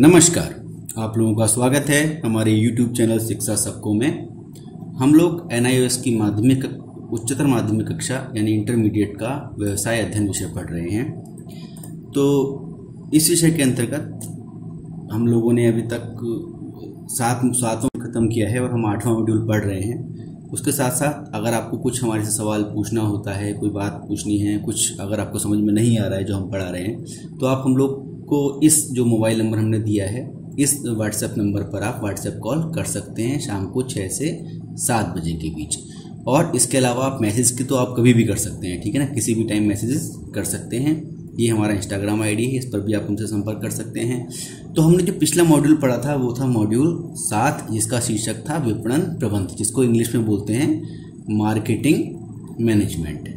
नमस्कार। आप लोगों का स्वागत है हमारे YouTube चैनल शिक्षा सबको में। हम लोग NIOS की माध्यमिक, उच्चतर माध्यमिक कक्षा यानी इंटरमीडिएट का व्यवसाय अध्ययन विषय पढ़ रहे हैं। तो इस विषय के अंतर्गत हम लोगों ने अभी तक सात सातों खत्म किया है और हम आठवां मॉड्यूल पढ़ रहे हैं। उसके साथ साथ अगर आपको कुछ हमारे से सवाल पूछना होता है, कोई बात पूछनी है, कुछ अगर आपको समझ में नहीं आ रहा है जो हम पढ़ा रहे हैं तो आप हम लोग को इस जो मोबाइल नंबर हमने दिया है, इस व्हाट्सएप नंबर पर आप व्हाट्सएप कॉल कर सकते हैं शाम को छः से सात बजे के बीच। और इसके अलावा आप मैसेज की तो आप कभी भी कर सकते हैं, ठीक है ना? किसी भी टाइम मैसेजेस कर सकते हैं। ये हमारा इंस्टाग्राम आईडी है, इस पर भी आप हमसे संपर्क कर सकते हैं। तो हमने जो पिछला मॉड्यूल पढ़ा था, वो था मॉड्यूल सात, जिसका शीर्षक था विपणन प्रबंध, जिसको इंग्लिश में बोलते हैं मार्केटिंग मैनेजमेंट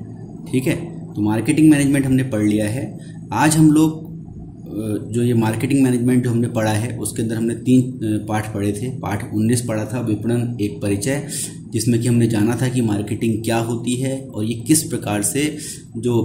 ठीक है? तो मार्केटिंग मैनेजमेंट हमने पढ़ लिया है। आज हम लोग जो ये मार्केटिंग मैनेजमेंट जो हमने पढ़ा है, उसके अंदर हमने तीन पाठ पढ़े थे। पाठ 19 पढ़ा था, विपणन एक परिचय, जिसमें कि हमने जाना था कि मार्केटिंग क्या होती है और ये किस प्रकार से जो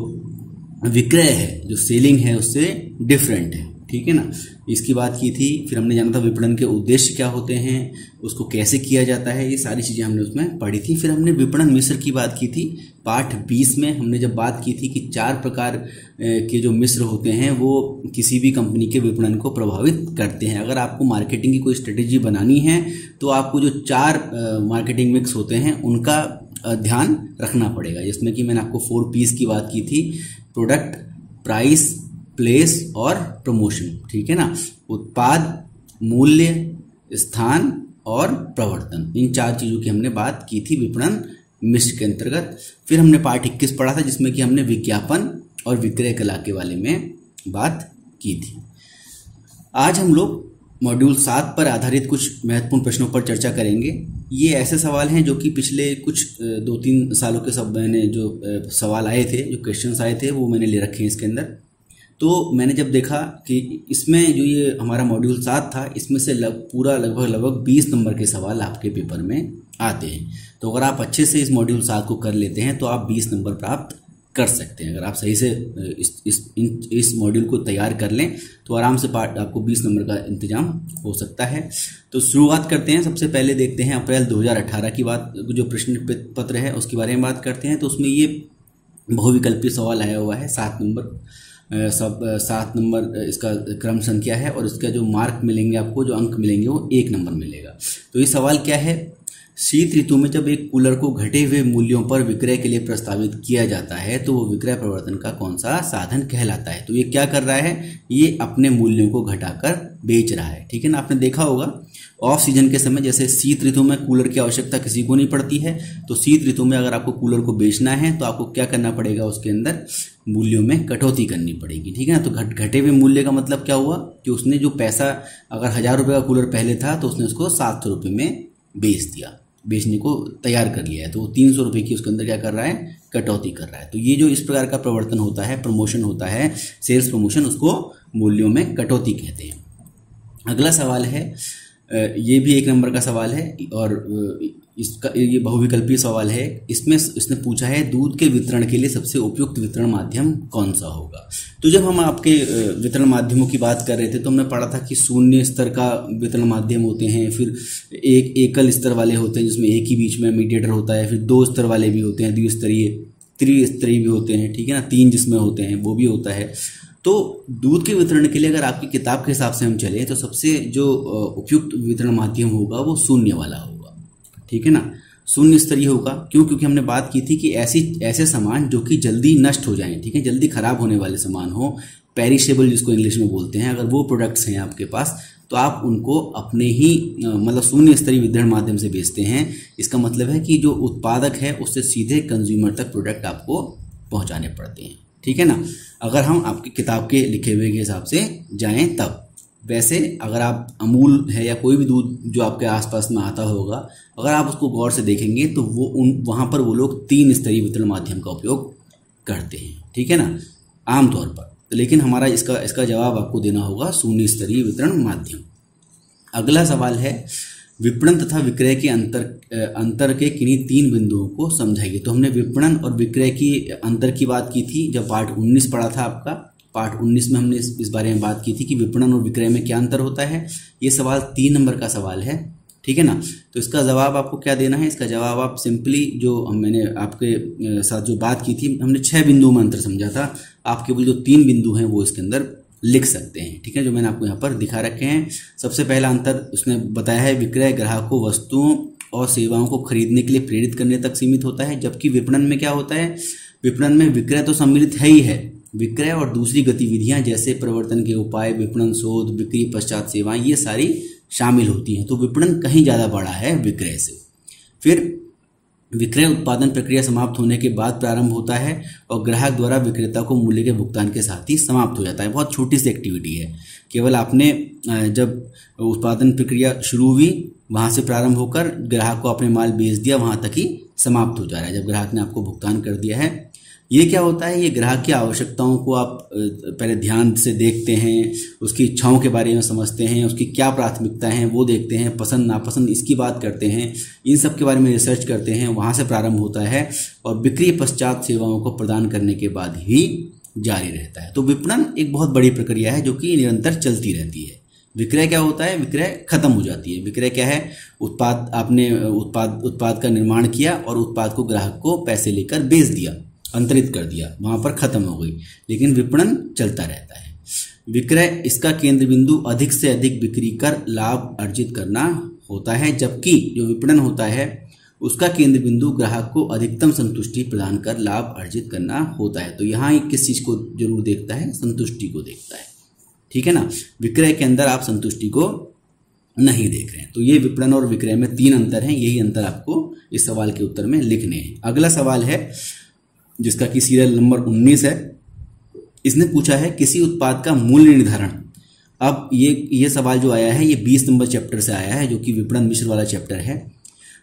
विक्रय है, जो सेलिंग है, उससे डिफरेंट है। ठीक है ना? इसकी बात की थी, फिर हमने जाना था विपणन के उद्देश्य क्या होते हैं, उसको कैसे किया जाता है, ये सारी चीज़ें हमने उसमें पढ़ी थी। फिर हमने विपणन मिश्र की बात की थी। पाठ 20 में हमने जब बात की थी कि चार प्रकार के जो मिश्र होते हैं, वो किसी भी कंपनी के विपणन को प्रभावित करते हैं। अगर आपको मार्केटिंग की कोई स्ट्रेटेजी बनानी है तो आपको जो चार मार्केटिंग मिक्स होते हैं, उनका ध्यान रखना पड़ेगा। जिसमें कि मैंने आपको फोर पीस की बात की थी, प्रोडक्ट, प्राइस प्लेस और प्रमोशन ठीक है ना? उत्पाद, मूल्य, स्थान और प्रवर्तन, इन चार चीज़ों की हमने बात की थी विपणन मिश्र के अंतर्गत। फिर हमने पार्ट इक्कीस पढ़ा था, जिसमें कि हमने विज्ञापन और विक्रय कला के बारे में बात की थी। आज हम लोग मॉड्यूल सात पर आधारित कुछ महत्वपूर्ण प्रश्नों पर चर्चा करेंगे। ये ऐसे सवाल हैं जो कि पिछले कुछ दो तीन सालों के सब मैंने जो सवाल आए थे, जो क्वेश्चंस आए थे, वो मैंने ले रखे हैं इसके अंदर। तो मैंने जब देखा कि इसमें जो ये हमारा मॉड्यूल सात था, इसमें से लग, पूरा लगभग लगभग बीस नंबर के सवाल आपके पेपर में आते हैं। तो अगर आप अच्छे से इस मॉड्यूल सात को कर लेते हैं तो आप बीस नंबर प्राप्त कर सकते हैं। अगर आप सही से इस इस इस मॉड्यूल को तैयार कर लें तो आराम से पार्ट आपको 20 नंबर का इंतज़ाम हो सकता है। तो शुरुआत करते हैं, सबसे पहले देखते हैं अप्रैल 2018 की बात, जो प्रश्न पत्र है, उसके बारे में बात करते हैं। तो उसमें ये बहुविकल्पी सवाल आया हुआ है, सात नंबर सब सात नंबर इसका क्रम संख्या है और इसका जो मार्क मिलेंगे आपको, जो अंक मिलेंगे वो एक नंबर मिलेगा। तो ये सवाल क्या है? शीत ऋतु में जब एक कूलर को घटे हुए मूल्यों पर विक्रय के लिए प्रस्तावित किया जाता है तो वो विक्रय प्रवर्तन का कौन सा साधन कहलाता है? तो ये क्या कर रहा है? ये अपने मूल्यों को घटाकर बेच रहा है। ठीक है ना? आपने देखा होगा ऑफ़ सीज़न के समय जैसे शीत ऋतु में कूलर की आवश्यकता किसी को नहीं पड़ती है तो शीत ऋतु में अगर आपको कूलर को बेचना है तो आपको क्या करना पड़ेगा उसके अंदर? मूल्यों में कटौती करनी पड़ेगी, ठीक है ना? तो घट, घटे हुए मूल्य का मतलब क्या हुआ कि उसने जो पैसा, अगर हज़ार रुपये का कूलर पहले था तो उसने उसको सात सौ रुपये में बेच दिया, बेचने को तैयार कर लिया है। तो वो तीन सौ रुपये की उसके अंदर क्या कर रहा है? कटौती कर रहा है। तो ये जो इस प्रकार का प्रवर्तन होता है प्रमोशन होता है सेल्स प्रमोशन उसको मूल्यों में कटौती कहते हैं। अगला सवाल है ये भी एक नंबर का सवाल है और इसका, ये बहुविकल्पीय सवाल है। इसमें इसने पूछा है, दूध के वितरण के लिए सबसे उपयुक्त वितरण माध्यम कौन सा होगा? तो जब हम आपके वितरण माध्यमों की बात कर रहे थे तो हमने पढ़ा था कि शून्य स्तर का वितरण माध्यम होते हैं, फिर एक एकल स्तर वाले होते हैं, जिसमें एक ही बीच में मीडिएटर होता है, फिर दो स्तर वाले भी होते हैं, द्विस्तरीय, त्रिस्तरीय भी होते हैं, ठीक है ना? तीन जिसमें होते हैं, वो भी होता है। तो दूध के वितरण के लिए अगर आपकी किताब के हिसाब से हम चले तो सबसे जो उपयुक्त वितरण माध्यम होगा वो शून्य वाला होगा। ठीक है ना? शून्य स्तरीय होगा। क्यों? क्योंकि हमने बात की थी कि ऐसी, ऐसे सामान जो कि जल्दी नष्ट हो जाएँ, ठीक है? जल्दी खराब होने वाले सामान हो। पेरिशेबल जिसको इंग्लिश में बोलते हैं, अगर वो प्रोडक्ट्स हैं आपके पास तो आप उनको अपने ही मतलब शून्य स्तरीय वितरण माध्यम से बेचते हैं। इसका मतलब है कि जो उत्पादक है, उससे सीधे कंज्यूमर तक प्रोडक्ट आपको पहुँचाने पड़ते हैं। ठीक है ना? अगर हम आपकी किताब के लिखे हुए के हिसाब से जाएँ तब। वैसे अगर आप अमूल है या कोई भी दूध जो आपके आसपास में आता होगा, अगर आप उसको गौर से देखेंगे तो वो उन, वहाँ पर वो लोग तीन स्तरीय वितरण माध्यम का उपयोग करते हैं। ठीक है ना? आमतौर पर। तो लेकिन हमारा इसका इसका जवाब आपको देना होगा शून्य स्तरीय वितरण माध्यम। अगला सवाल है विपणन तथा विक्रय के अंतर अंतर के किन्हीं तीन बिंदुओं को समझाइए। तो हमने विपणन और विक्रय की अंतर की बात की थी जब पार्ट 19 पढ़ा था आपका। पार्ट 19 में हमने इस, बारे में बात की थी कि विपणन और विक्रय में क्या अंतर होता है। ये सवाल तीन नंबर का सवाल है ठीक है ना? तो इसका जवाब आपको क्या देना है? इसका जवाब आप सिंपली जो मैंने आपके साथ जो बात की थी हमने छह बिंदुओं में अंतर समझा था। आप केवल जो तीन बिंदु हैं वो इसके अंदर लिख सकते हैं, ठीक है, जो मैंने आपको यहाँ पर दिखा रखे हैं। सबसे पहला अंतर उसने बताया है, विक्रय ग्राहक को वस्तुओं और सेवाओं को खरीदने के लिए प्रेरित करने तक सीमित होता है, जबकि विपणन में क्या होता है? विपणन में विक्रय तो सम्मिलित है ही है। विक्रय और दूसरी गतिविधियाँ जैसे प्रवर्तन के उपाय, विपणन शोध, बिक्री पश्चात सेवाएँ, ये सारी शामिल होती हैं। तो विपणन कहीं ज़्यादा बड़ा है विक्रय से। फिर विक्रय उत्पादन प्रक्रिया समाप्त होने के बाद प्रारंभ होता है और ग्राहक द्वारा विक्रेता को मूल्य के भुगतान के साथ ही समाप्त हो जाता है। बहुत छोटी सी एक्टिविटी है। केवल आपने जब उत्पादन प्रक्रिया शुरू हुई, वहाँ से प्रारंभ होकर ग्राहक को अपने माल बेच दिया, वहाँ तक ही समाप्त हो जा रहा है। जब ग्राहक ने आपको भुगतान कर दिया है ये क्या होता है? ये ग्राहक की आवश्यकताओं को आप पहले ध्यान से देखते हैं, उसकी इच्छाओं के बारे में समझते हैं, उसकी क्या प्राथमिकता है, वो देखते हैं, पसंद, नापसंद इसकी बात करते हैं, इन सब के बारे में रिसर्च करते हैं, वहाँ से प्रारंभ होता है और बिक्री पश्चात सेवाओं को प्रदान करने के बाद ही जारी रहता है। तो विपणन एक बहुत बड़ी प्रक्रिया है जो कि निरंतर चलती रहती है। विक्रय क्या होता है? विक्रय खत्म हो जाती है। विक्रय क्या है? उत्पाद, आपने उत्पाद उत्पाद का निर्माण किया और उत्पाद को ग्राहक को पैसे लेकर बेच दिया। अंतरित कर दिया, वहाँ पर खत्म हो गई। लेकिन विपणन चलता रहता है। विक्रय इसका केंद्र बिंदु अधिक से अधिक बिक्री कर लाभ अर्जित करना होता है, जबकि जो विपणन होता है, उसका केंद्र बिंदु ग्राहक को अधिकतम संतुष्टि प्रदान कर लाभ अर्जित करना होता है। तो यहाँ किस चीज़ को ज़रूर देखता है? संतुष्टि को देखता है। ठीक है ना? विक्रय के अंदर आप संतुष्टि को नहीं देख रहे हैं। तो ये विपणन और विक्रय में तीन अंतर हैं, यही अंतर आपको इस सवाल के उत्तर में लिखने हैं। अगला सवाल है जिसका कि सीरियल नंबर 19 है, इसने पूछा है किसी उत्पाद का मूल्य निर्धारण। अब ये ये सवाल जो आया है, ये 20 नंबर चैप्टर से आया है, जो कि विपणन मिश्र वाला चैप्टर है।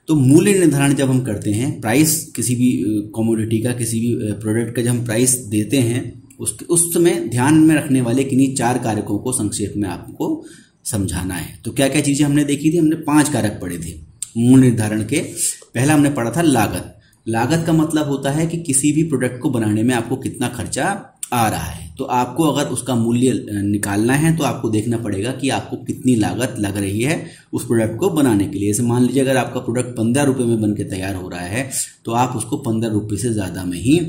तो मूल्य निर्धारण जब हम करते हैं, प्राइस किसी भी कॉमोडिटी का, किसी भी प्रोडक्ट का जब हम प्राइस देते हैं उसके उस समय ध्यान में रखने वाले किन्हीं चार कारकों को संक्षेप में आपको समझाना है। तो क्या क्या चीज़ें हमने देखी थी? हमने पाँच कारक पढ़े थे। मूल्य निर्धारण के, पहला हमने पढ़ा था लागत। लागत का मतलब होता है कि किसी भी प्रोडक्ट को बनाने में आपको कितना खर्चा आ रहा है। तो आपको अगर उसका मूल्य निकालना है तो आपको देखना पड़ेगा कि आपको कितनी लागत लग रही है उस प्रोडक्ट को बनाने के लिए। जैसे मान लीजिए, अगर आपका प्रोडक्ट पंद्रह रुपये में बन के तैयार हो रहा है तो आप उसको पंद्रह रुपये से ज़्यादा में ही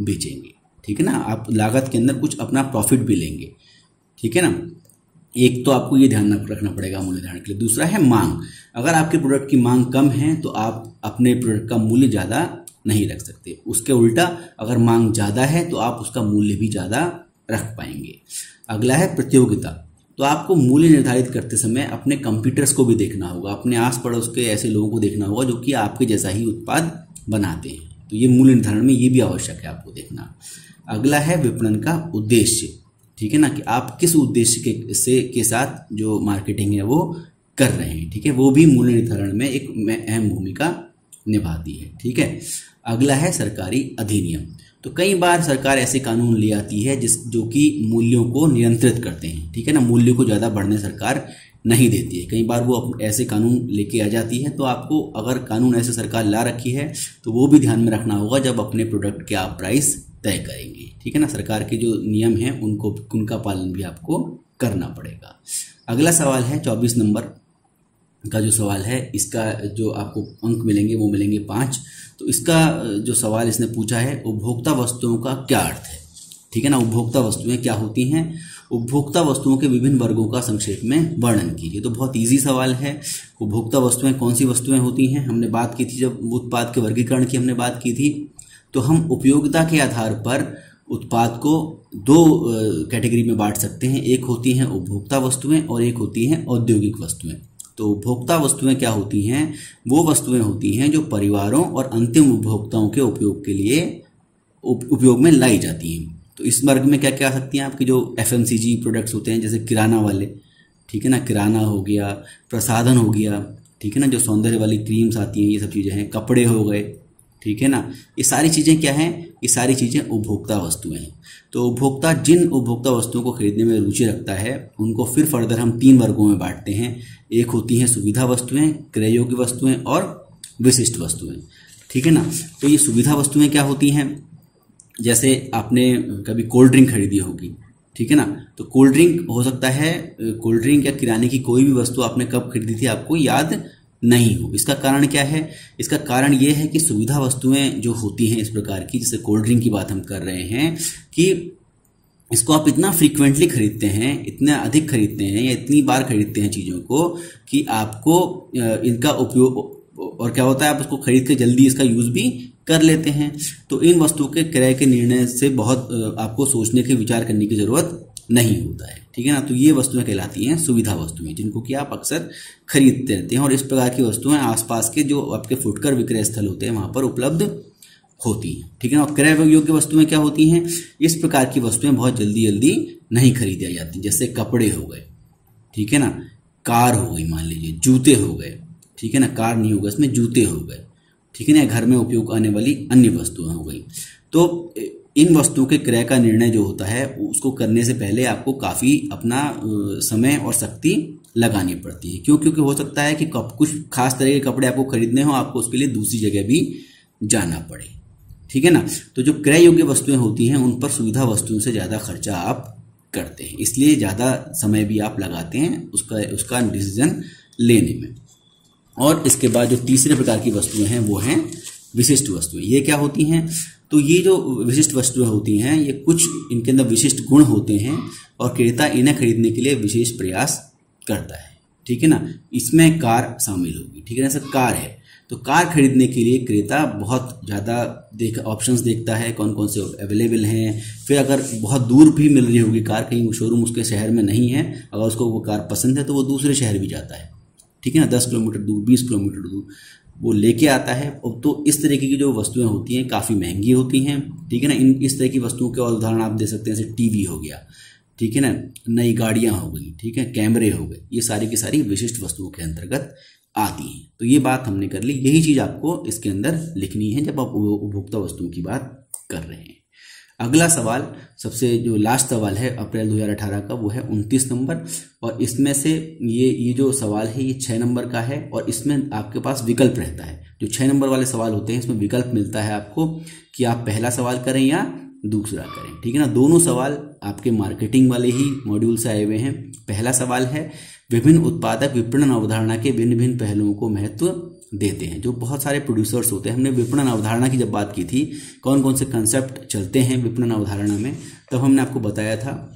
बेचेंगे। ठीक है ना? आप लागत के अंदर कुछ अपना प्रॉफिट भी लेंगे। ठीक है ना? एक तो आपको ये ध्यान रखना पड़ेगा मूल्य निर्धारण के लिए। दूसरा है मांग। अगर आपके प्रोडक्ट की मांग कम है तो आप अपने प्रोडक्ट का मूल्य ज़्यादा नहीं रख सकते। उसके उल्टा अगर मांग ज़्यादा है तो आप उसका मूल्य भी ज़्यादा रख पाएँगे। अगला है प्रतियोगिता। तो आपको मूल्य निर्धारित करते समय अपने कंप्यूटर्स को भी देखना होगा, अपने आस पड़ोस के ऐसे लोगों को देखना होगा, जो कि आपके जैसा ही उत्पाद बनाते हैं। तो ये मूल्य निर्धारण में ये भी आवश्यक है आपको देखना। अगला है विपणन का उद्देश्य। ठीक है ना? कि आप किस उद्देश्य के, से, के साथ जो मार्केटिंग है वो कर रहे हैं, ठीक है? वो भी मूल्य निर्धारण में एक अहम भूमिका निभाती है। ठीक है? अगला है सरकारी अधिनियम। तो कई बार सरकार ऐसे कानून ले आती है जिस, जो कि मूल्यों को नियंत्रित करते हैं। ठीक है ना? मूल्यों को ज़्यादा बढ़ने सरकार नहीं देती है। कई बार वो ऐसे कानून लेके आ जाती है। तो आपको अगर कानून ऐसे सरकार ला रखी है तो वो भी ध्यान में रखना होगा जब अपने प्रोडक्ट के आप प्राइस तय करेंगे। ठीक है ना? सरकार के जो नियम हैं, उनको, उनका पालन भी आपको करना पड़ेगा। अगला सवाल है चौबीस नंबर। का जो सवाल है, इसका जो आपको अंक मिलेंगे, वो मिलेंगे पाँच। तो इसका, जो सवाल इसने पूछा है, उपभोक्ता वस्तुओं का क्या अर्थ है? ठीक है ना? उपभोक्ता वस्तुएँ क्या होती हैं? उपभोक्ता वस्तुओं के विभिन्न वर्गों का संक्षेप में वर्णन कीजिए। तो बहुत इजी सवाल है। उपभोक्ता वस्तुएँ कौन सी वस्तुएँ होती हैं? हमने बात की थी जब उत्पाद के वर्गीकरण की हमने बात की थी। तो हम उपयोगिता के आधार पर उत्पाद को दो कैटेगरी में बांट सकते हैं। एक होती हैं उपभोक्ता वस्तुएँ और एक होती हैं औद्योगिक वस्तुएँ। तो उपभोक्ता वस्तुएँ क्या होती हैं? वो वस्तुएँ होती हैं जो परिवारों और अंतिम उपभोक्ताओं के उपयोग के लिए उपयोग में लाई जाती हैं। तो इस वर्ग में क्या क्या सकती हैं? आपकी जो एफएमसीजी प्रोडक्ट्स होते हैं, जैसे किराना वाले, ठीक है ना? किराना हो गया, प्रसाधन हो गया, ठीक है ना? जो सौंदर्य वाली क्रीम्स आती हैं, ये सब चीज़ें हैं। कपड़े हो गए, ठीक है ना? ये सारी चीज़ें क्या हैं? ये सारी चीज़ें उपभोक्ता वस्तुएँ हैं। तो उपभोक्ता जिन उपभोक्ता वस्तुओं को खरीदने में रुचि रखता है, उनको फिर फर्दर हम तीन वर्गों में बांटते हैं। एक होती हैं सुविधा वस्तुएँ क्रय योग्य वस्तुएँ और विशिष्ट वस्तुएँ। ठीक है ना? तो ये सुविधा वस्तुएँ क्या होती हैं? जैसे आपने कभी कोल्ड ड्रिंक खरीदी होगी, ठीक है ना? तो कोल्ड ड्रिंक हो सकता है, कोल्ड ड्रिंक या किराने की कोई भी वस्तु आपने कब खरीदी थी आपको याद नहीं हो। इसका कारण क्या है? इसका कारण ये है कि सुविधा वस्तुएँ जो होती हैं इस प्रकार की, जैसे कोल्ड ड्रिंक की बात हम कर रहे हैं, कि इसको आप इतना फ्रीक्वेंटली खरीदते हैं, इतना अधिक खरीदते हैं या इतनी बार खरीदते हैं चीज़ों को, कि आपको इनका उपयोग, और क्या होता है, आप उसको खरीद के जल्दी इसका यूज़ भी कर लेते हैं। तो इन वस्तुओं के क्रय के निर्णय से बहुत आपको सोचने के, विचार करने की ज़रूरत नहीं होता है। ठीक है ना? तो ये वस्तुएँ कहलाती हैं, सुविधा वस्तुएँ, जिनको कि आप अक्सर खरीदते रहते हैं और इस प्रकार की वस्तुएँ आसपास के जो आपके फुटकर विक्रय स्थल होते हैं, वहाँ पर उपलब्ध होती हैं, ठीक है ना? और क्रय योग्य वस्तुएँ क्या होती हैं? इस प्रकार की वस्तुएँ बहुत जल्दी जल्दी नहीं खरीदी जाती, जैसे कपड़े हो गए, ठीक है ना? कार हो गई, मान लीजिए, जूते हो गए, ठीक है ना? कार नहीं होगा, इसमें जूते हो गए, ठीक है ना? घर में उपयोग आने वाली अन्य वस्तुएँ हो गई। तो इन वस्तुओं के क्रय का निर्णय जो होता है, उसको करने से पहले आपको काफ़ी अपना समय और शक्ति लगानी पड़ती है। क्यों? क्योंकि हो सकता है कि कुछ खास तरह के कपड़े आपको खरीदने हो, आपको उसके लिए दूसरी जगह भी जाना पड़े। ठीक है ना? तो जो क्रय योग्य वस्तुएँ होती हैं, उन पर सुविधा वस्तुओं से ज़्यादा खर्चा आप करते हैं। इसलिए ज़्यादा समय भी आप लगाते हैं उसका उसका डिसीज़न लेने में। और इसके बाद जो तीसरे प्रकार की वस्तुएँ हैं, वो हैं विशिष्ट वस्तुएँ। ये क्या होती हैं? तो ये जो विशिष्ट वस्तुएँ होती हैं, ये कुछ इनके अंदर विशिष्ट गुण होते हैं और क्रेता इन्हें खरीदने के लिए विशेष प्रयास करता है। ठीक है ना? इसमें कार शामिल होगी। ठीक है ना? सर कार है। तो कार खरीदने के लिए क्रेता बहुत ज़्यादा देख ऑप्शंस देखता है कौन कौन से अवेलेबल हैं। फिर अगर बहुत दूर भी मिल रही होगी कार, कहीं शोरूम उसके शहर में नहीं है, अगर उसको वो कार पसंद है तो वो दूसरे शहर भी जाता है। ठीक है ना, दस किलोमीटर दूर, बीस किलोमीटर दूर, वो लेके आता है। तो इस तरीके की जो वस्तुएँ होती हैं, काफ़ी महँगी होती हैं, ठीक है ना, इन, इस तरह की वस्तुओं के उदाहरण आप दे सकते हैं, जैसे टीवी हो गया, ठीक है ना, नई गाड़ियाँ हो गई, ठीक है, कैमरे हो गए, ये सारी की सारी विशिष्ट वस्तुओं के अंतर्गत आती हैं। तो ये बात हमने कर ली, यही चीज़ आपको इसके अंदर लिखनी है जब आप उपभोक्ता वस्तुओं की बात कर रहे हैं। अगला सवाल, सबसे जो लास्ट सवाल है अप्रैल 2018 का, वो है उनतीस नंबर। और इसमें से ये ये जो सवाल है, ये छः नंबर का है और इसमें आपके पास विकल्प रहता है। जो छः नंबर वाले सवाल होते हैं, इसमें विकल्प मिलता है आपको कि आप पहला सवाल करें या दूसरा करें। ठीक है ना? दोनों सवाल आपके मार्केटिंग वाले ही मॉड्यूल से आए हुए हैं। पहला सवाल है, विभिन्न उत्पादक विपणन अवधारणा के भिन्न भिन्न पहलुओं को महत्व देते हैं। जो बहुत सारे प्रोड्यूसर्स होते हैं, हमने विपणन अवधारणा की जब बात की थी कौन कौन से कंसेप्ट चलते हैं विपणन अवधारणा में, तब हमने आपको बताया था।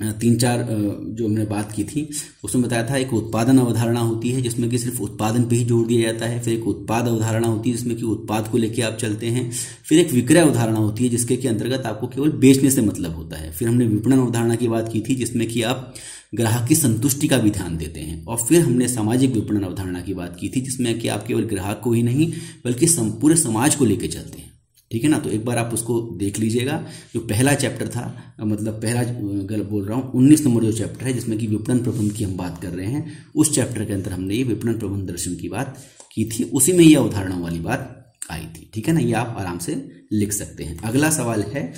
तीन चार जो हमने बात की थी, उसमें बताया था एक उत्पादन अवधारणा होती है, जिसमें कि सिर्फ़ उत्पादन पे ही ज़ोर दिया जाता है, फिर एक उत्पाद अवधारणा होती है, जिसमें कि उत्पाद को लेकर आप चलते हैं, फिर एक विक्रय अवधारणा होती है, जिसके के अंतर्गत आपको केवल बेचने से मतलब होता है। फिर हमने विपणन अवधारणा की बात की थी, जिसमें कि आप ग्राहक की संतुष्टि का भी ध्यान देते हैं, और फिर हमने सामाजिक विपणन अवधारणा की बात की थी, जिसमें कि आप केवल ग्राहक को ही नहीं, बल्कि पूरे समाज को लेकर चलते हैं। ठीक है ना? तो एक बार आप उसको देख लीजिएगा। जो पहला चैप्टर था मतलब पहला गलत बोल रहा हूँ, उन्नीस नंबर जो चैप्टर है, जिसमें कि विपणन प्रबंध की हम बात कर रहे हैं, उस चैप्टर के अंदर हमने ये विपणन प्रबंध दर्शन की बात की थी। उसी में ये अवधारणा वाली बात आई थी। ठीक है ना? ये आप आराम से लिख सकते हैं। अगला सवाल है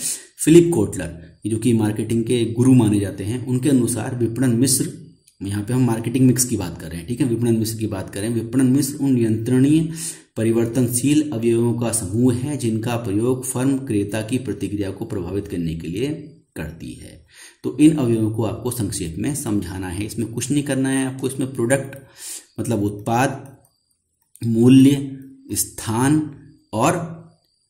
फिलिप कोटलर, जो कि मार्केटिंग के गुरु माने जाते हैं। उनके अनुसार विपणन मिश्र, यहाँ पे हम मार्केटिंग मिक्स की बात कर रहे हैं। ठीक है? विपणन मिश्र की बात करें विपणन मिश्र उन नियंत्रणीय परिवर्तनशील अवयवों का समूह है, जिनका प्रयोग फर्म क्रेता की प्रतिक्रिया को प्रभावित करने के लिए करती है। तो इन अवयवों को आपको संक्षेप में समझाना है। इसमें कुछ नहीं करना है, आपको इसमें प्रोडक्ट मतलब उत्पाद, मूल्य, स्थान और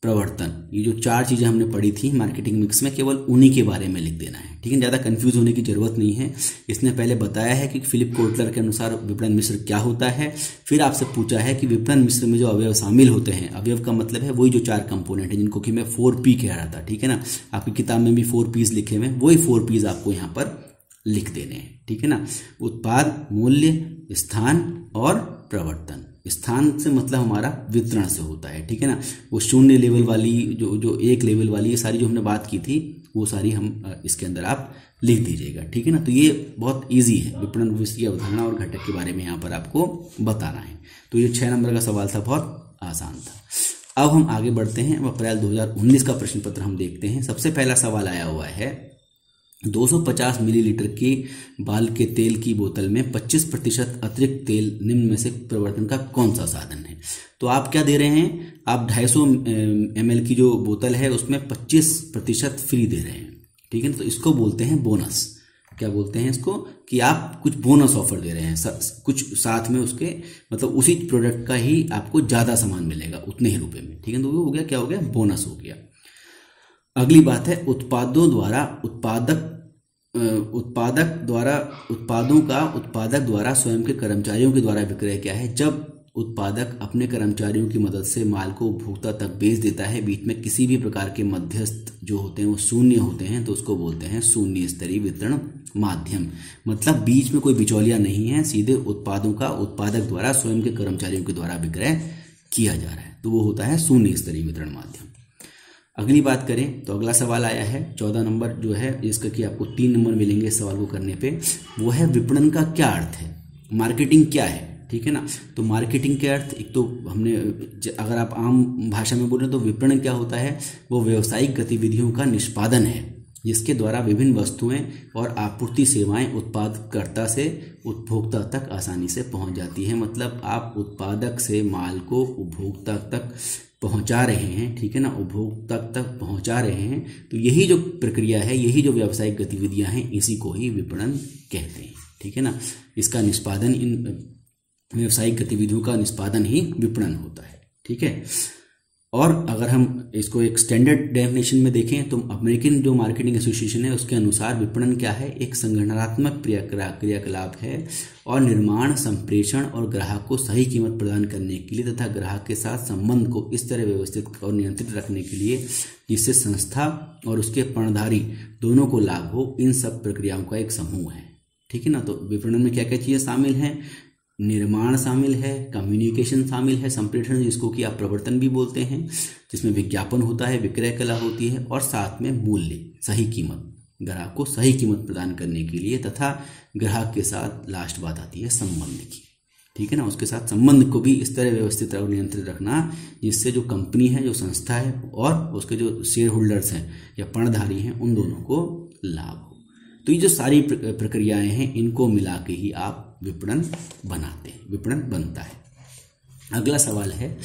प्रवर्तन। ये जो चार चीज़ें हमने पढ़ी थी मार्केटिंग मिक्स में, केवल उन्हीं के बारे में लिख देना है, ठीक है? ज़्यादा कंफ्यूज होने की ज़रूरत नहीं है। इसने पहले बताया है कि फिलिप कोटलर के अनुसार विपणन मिश्र क्या होता है। फिर आपसे पूछा है कि विपणन मिश्र में जो अवयव शामिल होते हैं, अवयव का मतलब है वही जो चार कंपोनेंट है, जिनको कि मैं फोर पी कह रहा था, ठीक है ना? आपकी किताब में भी फोर पीस लिखे हुए वही फोर पीस आपको यहाँ पर लिख देने हैं, ठीक है ना? उत्पाद, मूल्य, स्थान और प्रवर्तन। स्थान से मतलब हमारा वितरण से होता है, ठीक है ना? वो शून्य लेवल वाली जो जो एक लेवल वाली ये सारी जो हमने बात की थी, वो सारी हम इसके अंदर आप लिख दीजिएगा, ठीक है ना? तो ये बहुत इजी है, विपणन भविष्य की अवधारणा और घटक के बारे में यहाँ पर आपको बताना है। तो ये छह नंबर का सवाल था, बहुत आसान था। अब हम आगे बढ़ते हैं। अब अप्रैल 2019 का प्रश्न पत्र हम देखते हैं। सबसे पहला सवाल आया हुआ है 250 मिलीलीटर के बाल के तेल की बोतल में 25 प्रतिशत अतिरिक्त तेल निम्न में से प्रवर्तन का कौन सा साधन है? तो आप क्या दे रहे हैं? आप 250 एम की जो बोतल है, उसमें 25 प्रतिशत फ्री दे रहे हैं। ठीक है तो इसको बोलते हैं बोनस। क्या बोलते हैं इसको? कि आप कुछ बोनस ऑफ़र दे रहे हैं। कुछ साथ में उसके मतलब उसी प्रोडक्ट का ही आपको ज़्यादा सामान मिलेगा, उतने ही रुपए में। ठीक है तो वो हो गया? क्या हो गया? बोनस हो गया। अगली बात है उत्पादों द्वारा उत्पादक उत्पादक द्वारा, उत्पादों का उत्पादक द्वारा स्वयं के कर्मचारियों के द्वारा विक्रय क्या है? जब उत्पादक अपने कर्मचारियों की मदद से माल को उपभोक्ता तक बेच देता है, बीच में किसी भी प्रकार के मध्यस्थ जो होते हैं, वो शून्य होते हैं तो उसको बोलते हैं शून्य स्तरीय वितरण माध्यम। मतलब बीच में कोई बिचौलिया नहीं है, सीधे उत्पादों का उत्पादक द्वारा स्वयं के कर्मचारियों के द्वारा विक्रय किया जा रहा है। तो वो होता है शून्य स्तरीय वितरण माध्यम। अगली बात करें तो अगला सवाल आया है, चौदह नंबर जो है, जिसका कि आपको तीन नंबर मिलेंगे इस सवाल को करने पे, वो है विपणन का क्या अर्थ है? मार्केटिंग क्या है? ठीक है ना? तो मार्केटिंग के अर्थ, एक तो हमने अगर आप आम भाषा में बोले तो विपणन क्या होता है? वो व्यवसायिक गतिविधियों का निष्पादन है, जिसके द्वारा विभिन्न वस्तुएँ और आपूर्ति सेवाएँ उत्पादकर्ता से उपभोक्ता तक आसानी से पहुँच जाती है। मतलब आप उत्पादक से माल को उपभोक्ता तक पहुँचा रहे हैं, ठीक है ना, उपभोक्ता तक पहुँचा रहे हैं तो यही जो प्रक्रिया है, यही जो व्यावसायिक गतिविधियाँ हैं, इसी को ही विपणन कहते हैं, ठीक है ना। इसका निष्पादन इन, व्यावसायिक गतिविधियों का निष्पादन ही विपणन होता है, ठीक है। और अगर हम इसको एक स्टैंडर्ड डेफिनेशन में देखें तो अमेरिकन जो मार्केटिंग एसोसिएशन है, उसके अनुसार विपणन क्या है? एक संगठनात्मक क्रियाकलाप है और निर्माण, संप्रेषण और ग्राहक को सही कीमत प्रदान करने के लिए तथा ग्राहक के साथ संबंध को इस तरह व्यवस्थित और नियंत्रित रखने के लिए, जिससे संस्था और उसके पर्णधारी दोनों को लाभ हो, इन सब प्रक्रियाओं का एक समूह है। ठीक है ना? तो विपणन में क्या क्या चीज़ें शामिल हैं? निर्माण शामिल है कम्युनिकेशन शामिल है, संप्रेषण जिसको कि आप प्रवर्तन भी बोलते हैं, जिसमें विज्ञापन होता है, विक्रय कला होती है और साथ में मूल्य, सही कीमत, ग्राहक को सही कीमत प्रदान करने के लिए तथा ग्राहक के साथ लास्ट बात आती है संबंध की। ठीक है ना? उसके साथ संबंध को भी इस तरह व्यवस्थित और नियंत्रित रखना, जिससे जो कंपनी है, जो संस्था है और उसके जो शेयर होल्डर्स हैं या पणधारी हैं, उन दोनों को लाभ हो। तो ये जो सारी प्रक्रियाएँ हैं, इनको मिला के ही आप विपणन बनाते हैं, विपणन बनता है। अगला सवाल है,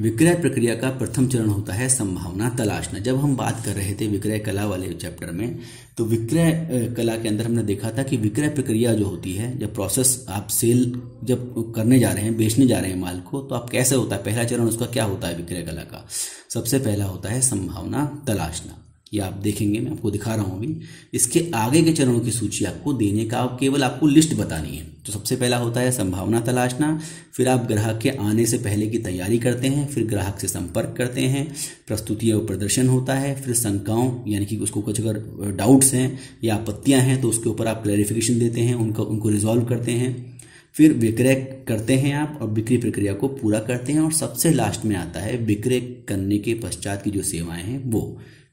विक्रय प्रक्रिया का प्रथम चरण होता है संभावना तलाशना जब हम बात कर रहे थे विक्रय कला वाले चैप्टर में तो विक्रय कला के अंदर हमने देखा था कि विक्रय प्रक्रिया जो होती है, जब प्रोसेस आप सेल जब करने जा रहे हैं, बेचने जा रहे हैं माल को तो आप कैसे होता है? पहला चरण उसका क्या होता है विक्रय कला का? सबसे पहला होता है संभावना तलाशना ये आप देखेंगे, मैं आपको दिखा रहा हूँ अभी। इसके आगे के चरणों की सूची आपको देने का आप केवल आपको लिस्ट बतानी है। तो सबसे पहला होता है संभावना तलाशना, फिर आप ग्राहक के आने से पहले की तैयारी करते हैं, फिर ग्राहक से संपर्क करते हैं, प्रस्तुति और प्रदर्शन होता है, फिर शंकाओं, यानी कि उसको कुछ अगर डाउट्स हैं या आपत्तियाँ हैं तो उसके ऊपर आप क्लैरिफिकेशन देते हैं, उनका, उनको रिजॉल्व करते हैं, फिर विक्रय करते हैं आप और बिक्री प्रक्रिया को पूरा करते हैं और सबसे लास्ट में आता है विक्रय करने के पश्चात की जो सेवाएँ हैं वो।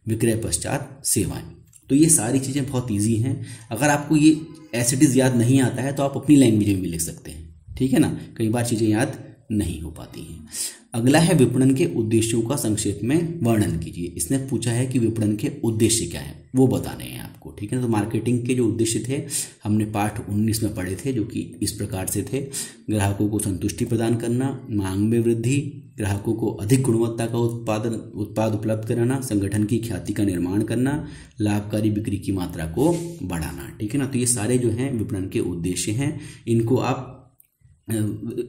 विक्रय पश्चात सेवाएँ। तो ये सारी चीज़ें बहुत ईजी हैं। अगर आपको ये एसिटीज याद नहीं आता है तो आप अपनी लैंग्वेज में भी लिख सकते हैं। ठीक है ना? कई बार चीज़ें याद नहीं हो पाती हैं। अगला है विपणन के उद्देश्यों का संक्षेप में वर्णन कीजिए। इसने पूछा है कि विपणन के उद्देश्य क्या है, वो बताने हैं आपको, ठीक है? ना तो मार्केटिंग के जो उद्देश्य थे, हमने पाठ 19 में पढ़े थे, जो कि इस प्रकार से थे। ग्राहकों को संतुष्टि प्रदान करना, मांग में वृद्धि, ग्राहकों को अधिक गुणवत्ता का उत्पादन, उत्पाद उपलब्ध कराना, संगठन की ख्याति का निर्माण करना, लाभकारी बिक्री की मात्रा को बढ़ाना, ठीक है ना? तो ये सारे जो हैं विपणन के उद्देश्य हैं। इनको आप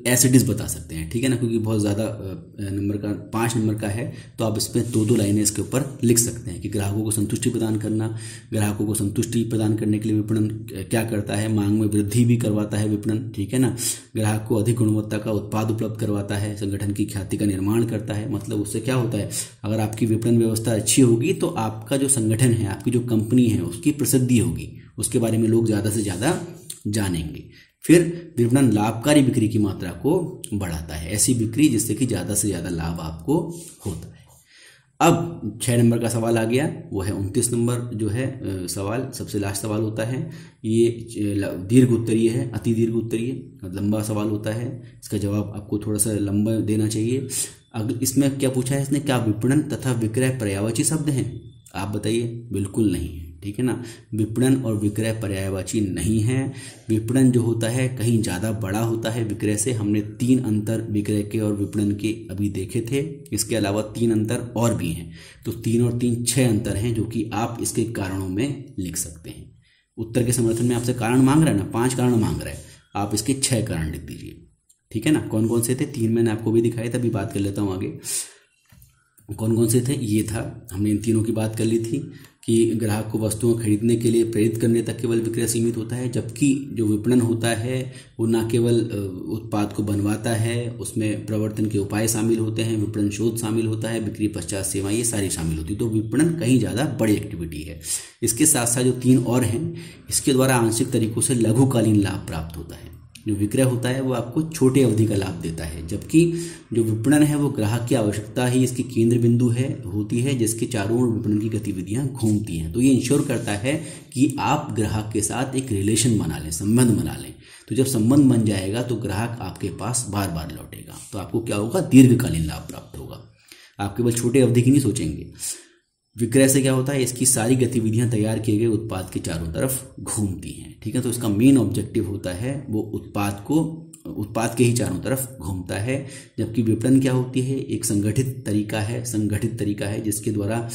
एसिडिस बता सकते हैं, ठीक है ना? क्योंकि बहुत ज़्यादा नंबर का, पाँच नंबर का है तो आप इसमें दो दो लाइनें इसके ऊपर लिख सकते हैं कि ग्राहकों को संतुष्टि प्रदान करना, ग्राहकों को संतुष्टि प्रदान करने के लिए विपणन क्या करता है, मांग में वृद्धि भी करवाता है विपणन, ठीक है ना? ग्राहक को अधिक गुणवत्ता का उत्पाद उपलब्ध करवाता है, संगठन की ख्याति का निर्माण करता है मतलब उससे क्या होता है? अगर आपकी विपणन व्यवस्था अच्छी होगी तो आपका जो संगठन है, आपकी जो कंपनी है, उसकी प्रसिद्धि होगी, उसके बारे में लोग ज़्यादा से ज़्यादा जानेंगे। फिर विपणन लाभकारी बिक्री की मात्रा को बढ़ाता है। ऐसी बिक्री जिससे कि ज़्यादा से ज़्यादा लाभ आपको होता है। अब छः नंबर का सवाल आ गया वो है उनतीस नंबर जो है सवाल, सबसे लास्ट सवाल होता है। ये दीर्घ उत्तरीय है, अति दीर्घ उत्तरीय लंबा सवाल होता है। इसका जवाब आपको थोड़ा सा लंबा देना चाहिए। अगर इसमें क्या पूछा है इसने, क्या विपणन तथा विक्रय पर्यावची शब्द हैं? आप बताइए, बिल्कुल नहीं है। ठीक है ना? विपणन और विक्रय पर्यायवाची नहीं है। विपणन जो होता है, कहीं ज़्यादा बड़ा होता है विक्रय से। हमने तीन अंतर विक्रय के और विपणन के अभी देखे थे। इसके अलावा तीन अंतर और भी हैं। तो तीन और तीन छह अंतर हैं जो कि आप इसके कारणों में लिख सकते हैं। उत्तर के समर्थन में आपसे कारण मांग रहा है ना? पाँच कारण मांग रहा है। आप इसके छह कारण लिख दीजिए। ठीक है ना? कौन कौन से थे? तीन मैंने आपको भी दिखाए थे अभी बात कर लेता हूँ आगे। कौन कौन से थे? ये था। हमने इन तीनों की बात कर ली थी। कि ग्राहक को वस्तुओं खरीदने के लिए प्रेरित करने तक केवल विक्रय सीमित होता है, जबकि जो विपणन होता है, वो न केवल उत्पाद को बनवाता है, उसमें प्रवर्तन के उपाय शामिल होते हैं, विपणन शोध शामिल होता है, बिक्री पश्चात सेवाएँ, ये सारी शामिल होती है। तो विपणन कहीं ज़्यादा बड़ी एक्टिविटी है। इसके साथ साथ जो तीन और हैं, इसके द्वारा आंशिक तरीकों से लघुकालीन लाभ प्राप्त होता है। जो विक्रय होता है, वो आपको छोटे अवधि का लाभ देता है। जबकि जो विपणन है, वो ग्राहक की आवश्यकता ही इसकी केंद्र बिंदु है, होती है, जिसके चारों ओर विपणन की गतिविधियाँ घूमती हैं। तो ये इंश्योर करता है कि आप ग्राहक के साथ एक रिलेशन बना लें, संबंध बना लें। तो जब संबंध बन जाएगा तो ग्राहक आपके पास बार बार लौटेगा। तो आपको क्या होगा? दीर्घकालीन लाभ प्राप्त होगा। आप केवल छोटे अवधि की नहीं सोचेंगे। विक्रय से क्या होता है? इसकी सारी गतिविधियाँ तैयार किए गए उत्पाद के चारों तरफ़ घूमती हैं, ठीक है? तो इसका मेन ऑब्जेक्टिव होता है, वो उत्पाद को, उत्पाद के ही चारों तरफ़ घूमता है। जबकि विपणन क्या होती है? एक संगठित तरीका है, संगठित तरीका है, जिसके द्वारा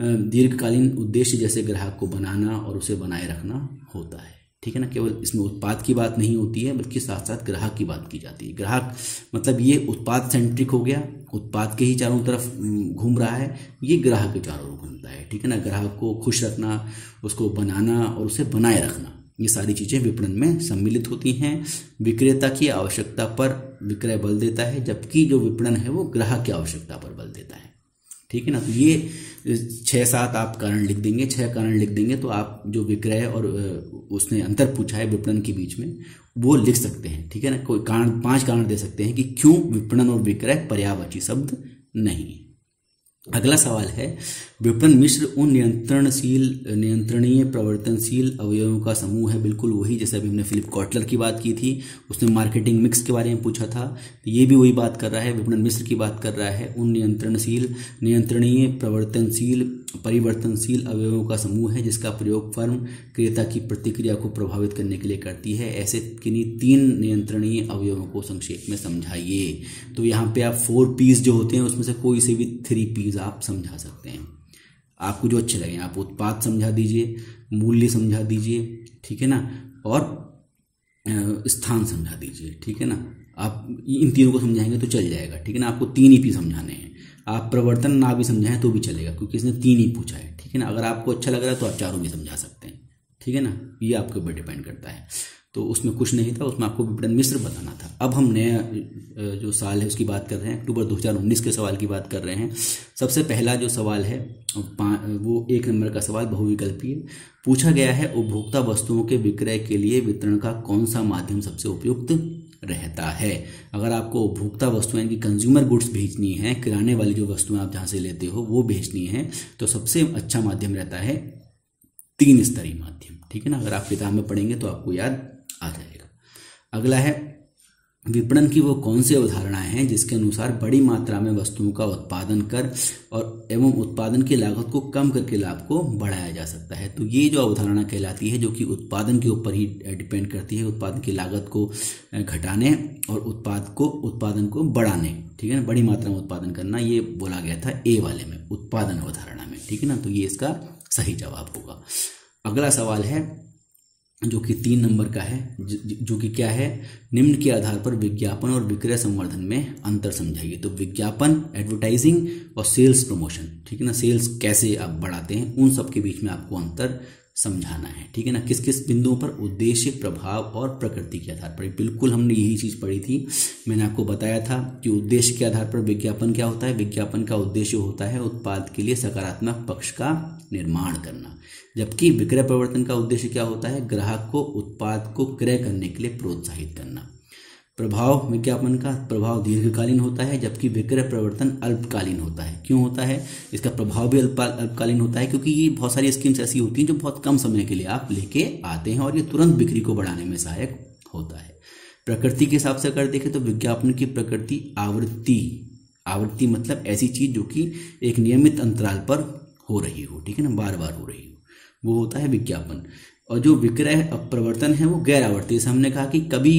दीर्घकालीन उद्देश्य जैसे ग्राहक को बनाना और उसे बनाए रखना होता है। ठीक है ना, केवल इसमें उत्पाद की बात नहीं होती है, बल्कि साथ साथ ग्राहक की बात की जाती है। ग्राहक मतलब ये उत्पाद सेंट्रिक हो गया, उत्पाद के ही चारों तरफ़ घूम रहा है, ये ग्राहक के चारों ओर घूमता है, ठीक है ना। ग्राहक को खुश रखना, उसको बनाना और उसे बनाए रखना, ये सारी चीज़ें विपणन में सम्मिलित होती हैं। विक्रेता की आवश्यकता पर विक्रय बल देता है, जबकि जो विपणन है वो ग्राहक की आवश्यकता पर बल देता है, ठीक है ना। तो ये छः सात आप कारण लिख देंगे छः कारण लिख देंगे तो आप जो विक्रय और उसने अंतर पूछा है विपणन के बीच में, वो लिख सकते हैं, ठीक है ना? कोई कारण, पाँच कारण दे सकते हैं कि क्यों विपणन और विक्रय पर्यावाची शब्द नहीं अगला सवाल है विपणन मिश्र उन नियंत्रणशील, नियंत्रणीय, प्रवर्तनशील अवयवों का समूह है। बिल्कुल वही, जैसे अभी हमने फिलिप कॉटलर की बात की थी, उसने मार्केटिंग मिक्स के बारे में पूछा था। तो ये भी वही बात कर रहा है, विपणन मिश्र की बात कर रहा है। उन नियंत्रणशील, नियंत्रणीय, प्रवर्तनशील, परिवर्तनशील अवयवों का समूह है, जिसका प्रयोग फर्म क्रेता की प्रतिक्रिया को प्रभावित करने के लिए करती है। ऐसे किन्हीं तीन नियंत्रणीय अवयवों को संक्षेप में समझाइए। तो यहाँ पे आप फोर पीस जो होते हैं, उसमें से कोई से भी थ्री पीस आप समझा सकते हैं। आपको जो अच्छे लगे। आप उत्पाद समझा दीजिए, मूल्य समझा दीजिए, ठीक है ना? और स्थान समझा दीजिए, ठीक है ना? आप इन तीनों को समझाएँगे तो चल जाएगा, ठीक है ना? आपको तीन ही पी समझाने हैं। आप प्रवर्तन ना भी समझाएँ तो भी चलेगा, क्योंकि इसने तीन ही पूछा है, ठीक है ना? अगर आपको अच्छा लग रहा है तो आप चारों भी समझा सकते हैं, ठीक है ना? ये आपके ऊपर डिपेंड करता है। तो उसमें कुछ नहीं था, उसमें आपको विपणन मिश्र बताना था। अब हम नया जो साल है उसकी बात कर रहे हैं, अक्टूबर 2019 के सवाल की बात कर रहे हैं। सबसे पहला जो सवाल है वो एक नंबर का सवाल, बहुविकल्पीय। पूछा गया है, उपभोक्ता वस्तुओं के विक्रय के लिए वितरण का कौन सा माध्यम सबसे उपयुक्त रहता है? अगर आपको उपभोक्ता वस्तुएँ की कंज्यूमर गुड्स भेजनी है, किराने वाली जो वस्तुएँ आप जहाँ से लेते हो, वो भेजनी है तो सबसे अच्छा माध्यम रहता है तीन स्तरीय माध्यम, ठीक है ना? अगर आप किताब में पढ़ेंगे तो आपको याद आ जाएगा। अगला है, विपणन की वो कौन सी अवधारणाएँ हैं जिसके अनुसार बड़ी मात्रा में वस्तुओं का उत्पादन कर और एवं उत्पादन की लागत को कम करके लाभ को बढ़ाया जा सकता है? तो ये जो अवधारणा कहलाती है, जो कि उत्पादन के ऊपर ही डिपेंड करती है, उत्पादन की लागत को घटाने और उत्पाद को, उत्पादन को बढ़ाने, ठीक है ना? बड़ी मात्रा में उत्पादन करना, ये बोला गया था ए वाले में, उत्पादन अवधारणा में, ठीक है ना? तो ये इसका सही जवाब होगा। अगला सवाल है जो कि तीन नंबर का है, जो कि क्या है? निम्न के आधार पर विज्ञापन और विक्रय संवर्धन में अंतर समझाइए। तो विज्ञापन एडवर्टाइजिंग और सेल्स प्रमोशन ठीक है ना? सेल्स कैसे आप बढ़ाते हैं, उन सब के बीच में आपको अंतर समझाना है, ठीक है ना? किस किस बिंदुओं पर उद्देश्य, प्रभाव और प्रकृति के आधार पर? बिल्कुल हमने यही चीज़ पढ़ी थी। मैंने आपको बताया था कि उद्देश्य के आधार पर विज्ञापन क्या होता है? विज्ञापन का उद्देश्य होता है उत्पाद के लिए सकारात्मक पक्ष का निर्माण करना। जबकि विक्रय प्रवर्तन का उद्देश्य क्या होता है? ग्राहक को उत्पाद को क्रय करने के लिए प्रोत्साहित करना। प्रभाव विज्ञापन का प्रभाव दीर्घकालीन होता है, जबकि विक्रय प्रवर्तन अल्पकालीन होता है। क्यों होता है? इसका प्रभाव भी अल्पकालीन होता है, क्योंकि ये बहुत सारी स्कीम्स ऐसी होती हैं जो बहुत कम समय के लिए आप लेके आते हैं और ये तुरंत बिक्री को बढ़ाने में सहायक होता है। प्रकृति के हिसाब से अगर देखें तो विज्ञापन की प्रकृति आवृत्ति आवृत्ति मतलब ऐसी चीज़ जो कि एक नियमित अंतराल पर हो रही हो, ठीक है ना? बार बार हो रही हो। वो होता है विज्ञापन। और जो विक्रय प्रवर्तन है वो गैर आवर्ती जैसे हमने कहा कि कभी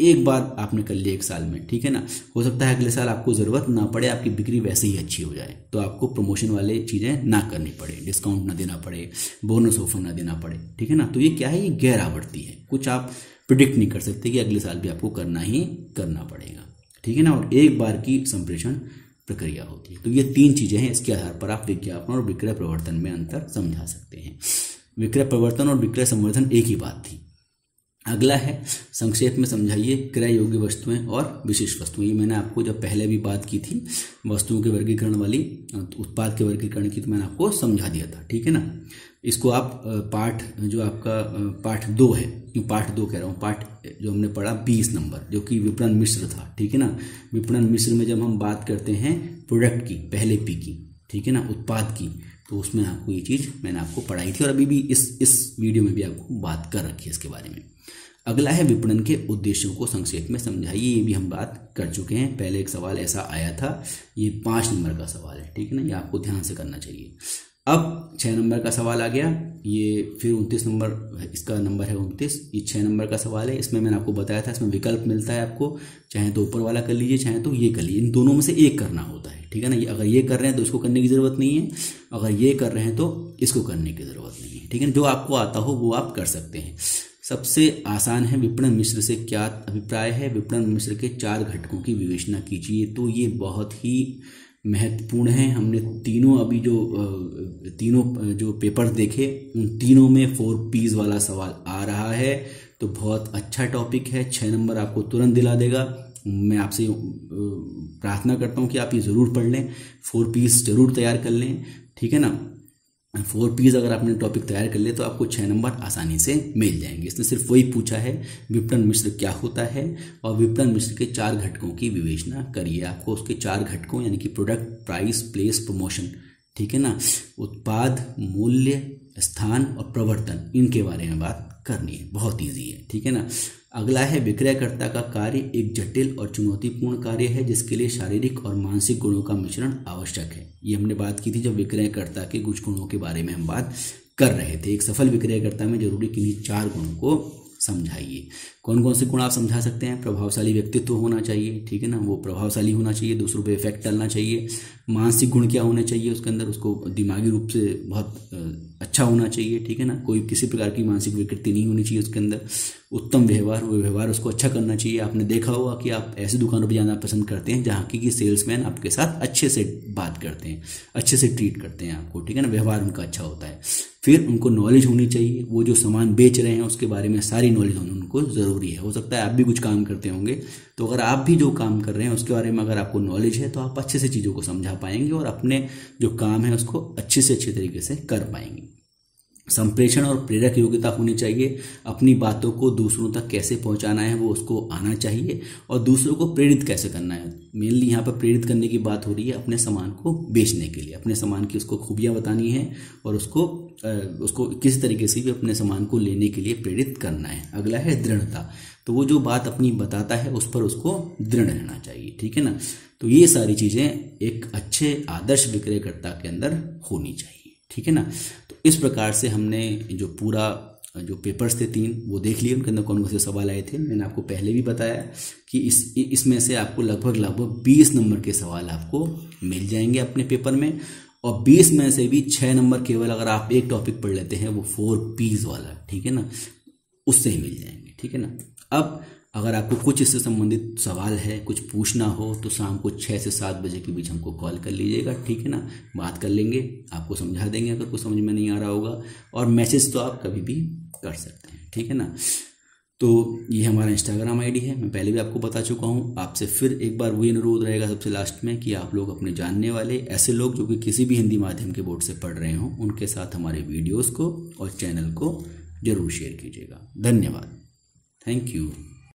एक बार आपने कर लिया एक साल में, ठीक है ना? हो सकता है अगले साल आपको ज़रूरत ना पड़े, आपकी बिक्री वैसे ही अच्छी हो जाए। तो आपको प्रमोशन वाले चीज़ें ना करनी पड़े डिस्काउंट ना देना पड़े बोनस ऑफ़र ना देना पड़े, ठीक है ना? तो ये क्या है? ये गैर आवर्ती है। कुछ आप प्रिडिक्ट नहीं कर सकते कि अगले साल भी आपको करना ही करना पड़ेगा, ठीक है ना? और एक बार की संप्रेषण प्रक्रिया होती है। तो ये तीन चीज़ें हैं इसके आधार पर आप विज्ञापन और विक्रय प्रवर्तन में अंतर समझा सकते हैं। विक्रय प्रवर्तन और विक्रय संवर्धन एक ही बात थी। अगला है, संक्षेप में समझाइए क्रय योग्य वस्तुएँ और विशेष वस्तुएँ। ये मैंने आपको जब पहले भी बात की थी, वस्तुओं के वर्गीकरण वाली, उत्पाद के वर्गीकरण की तो मैंने आपको समझा दिया था, ठीक है ना? इसको आप पाठ, जो आपका पाठ दो है, क्यों पाठ दो कह रहा हूँ, पाठ जो हमने पढ़ा बीस नंबर, जो कि विपणन मिश्र था, ठीक है ना? विपणन मिश्र में जब हम बात करते हैं प्रोडक्ट की, पहले पी की, ठीक है ना? उत्पाद की तो उसमें आपको ये चीज़ मैंने आपको पढ़ाई थी और अभी भी इस इस वीडियो में भी आपको बात कर रखी है इसके बारे में। अगला है विपणन के उद्देश्यों को संक्षेप में समझाइए, ये भी हम बात कर चुके हैं। पहले एक सवाल ऐसा आया था, ये पाँच नंबर का सवाल है, ठीक है ना? ये आपको ध्यान से करना चाहिए। अब छः नंबर का सवाल आ गया। ये फिर उनतीस नंबर, इसका नंबर है उनतीस। ये छः नंबर का सवाल है। इसमें मैंने आपको बताया था, इसमें विकल्प मिलता है आपको। चाहे तो ऊपर वाला कर लीजिए, चाहे तो ये कर लीजिए। इन दोनों में से एक करना होता है, ठीक है ना? ये अगर ये कर रहे हैं तो इसको करने की ज़रूरत नहीं है। अगर ये कर रहे हैं तो इसको करने की ज़रूरत नहीं है, ठीक है जो आपको आता हो, वो आप कर सकते हैं। सबसे आसान है विपणन मिश्र से क्या अभिप्राय है? विपणन मिश्र के चार घटकों की विवेचना कीजिए। तो ये बहुत ही महत्वपूर्ण हैं। हमने तीनों अभी जो तीनों जो पेपर देखे, उन तीनों में फोर पीज वाला सवाल आ रहा है। तो बहुत अच्छा टॉपिक है। छः नंबर आपको तुरंत दिला देगा। मैं आपसे प्रार्थना करता हूँ कि आप ये ज़रूर पढ़ लें। फोर पीस ज़रूर तैयार कर लें। ठीक है ना? फोर पीज अगर आपने टॉपिक तैयार कर लिया तो आपको छः नंबर आसानी से मिल जाएँगे। इसने सिर्फ़ वही पूछा है, विपणन मिश्र क्या होता है और विपणन मिश्र के चार घटकों की विवेचना करिए आपको। उसके चार घटकों, यानी कि प्रोडक्ट प्राइस प्लेस प्रमोशन ठीक है ना? उत्पाद, मूल्य, स्थान और प्रवर्तन, इनके बारे में बात करनी है। बहुत ईजी है, ठीक है ना? अगला है, विक्रयकर्ता का कार्य एक जटिल और चुनौतीपूर्ण कार्य है, जिसके लिए शारीरिक और मानसिक गुणों का मिश्रण आवश्यक है। ये हमने बात की थी जब विक्रयकर्ता के कुछ गुणों के बारे में हम बात कर रहे थे। एक सफल विक्रयकर्ता में ज़रूरी किन्हीं चार गुणों को समझाइए। कौन कौन से गुण आप समझा सकते हैं? प्रभावशाली व्यक्तित्व होना चाहिए, ठीक है ना? वो प्रभावशाली होना चाहिए, दूसरों पे इफ़ेक्ट डालना चाहिए। मानसिक गुण क्या होने चाहिए उसके अंदर? उसको दिमागी रूप से बहुत अच्छा होना चाहिए, ठीक है ना? कोई किसी प्रकार की मानसिक विकृति नहीं होनी चाहिए उसके अंदर। उत्तम व्यवहार, वो व्यवहार उसको अच्छा करना चाहिए। आपने देखा होगा कि आप ऐसी दुकानों पर जाना पसंद करते हैं जहाँ की सेल्समैन आपके साथ अच्छे से बात करते हैं, अच्छे से ट्रीट करते हैं आपको, ठीक है ना? व्यवहार उनका अच्छा होता है। फिर उनको नॉलेज होनी चाहिए। वो जो सामान बेच रहे हैं उसके बारे में सारी नॉलेज होनी उनको ज़रूरी है। हो सकता है आप भी कुछ काम करते होंगे। तो अगर आप भी जो काम कर रहे हैं, उसके बारे में अगर आपको नॉलेज है तो आप अच्छे से चीज़ों को समझा पाएँगे और अपने जो काम है, उसको अच्छे से अच्छे तरीके से कर पाएँगे। संप्रेषण और प्रेरक योग्यता होनी चाहिए। अपनी बातों को दूसरों तक कैसे पहुंचाना है, वो उसको आना चाहिए और दूसरों को प्रेरित कैसे करना है। मेनली यहाँ पर प्रेरित करने की बात हो रही है अपने सामान को बेचने के लिए। अपने सामान की उसको खूबियाँ बतानी है और उसको उसको किस तरीके से भी अपने सामान को लेने के लिए प्रेरित करना है। अगला है दृढ़ता। तो वो जो बात अपनी बताता है, उस पर उसको दृढ़ रहना चाहिए, ठीक है ना? तो ये सारी चीज़ें एक अच्छे आदर्श विक्रयकर्ता के अंदर होनी चाहिए। ठीक है ना? तो इस प्रकार से हमने जो पूरा, जो पेपर्स थे तीन, वो देख लिए। उनके अंदर कौन कौन से सवाल आए थे, मैंने आपको पहले भी बताया कि इस, इसमें से आपको लगभग लगभग बीस नंबर के सवाल आपको मिल जाएँगे अपने पेपर में। और बीस में से भी छः नंबर केवल अगर आप एक टॉपिक पढ़ लेते हैं, वो फोर पीज वाला, ठीक है ना? उससे ही मिल जाएँगे, ठीक है ना? अब अगर आपको कुछ इससे संबंधित सवाल है, कुछ पूछना हो तो शाम को छः से सात बजे के बीच हमको कॉल कर लीजिएगा, ठीक है ना? बात कर लेंगे, आपको समझा देंगे अगर कुछ समझ में नहीं आ रहा होगा, और मैसेज तो आप कभी भी कर सकते हैं, ठीक है ना? तो ये हमारा इंस्टाग्राम आईडी है, मैं पहले भी आपको बता चुका हूँ, आपसे फिर एक बार वही अनुरोध रहेगा सबसे लास्ट में कि आप लोग अपने जानने वाले ऐसे लोग जो कि किसी भी हिंदी माध्यम के बोर्ड से पढ़ रहे हों, उनके साथ हमारे वीडियोस को और चैनल को ज़रूर शेयर कीजिएगा। धन्यवाद। Thank you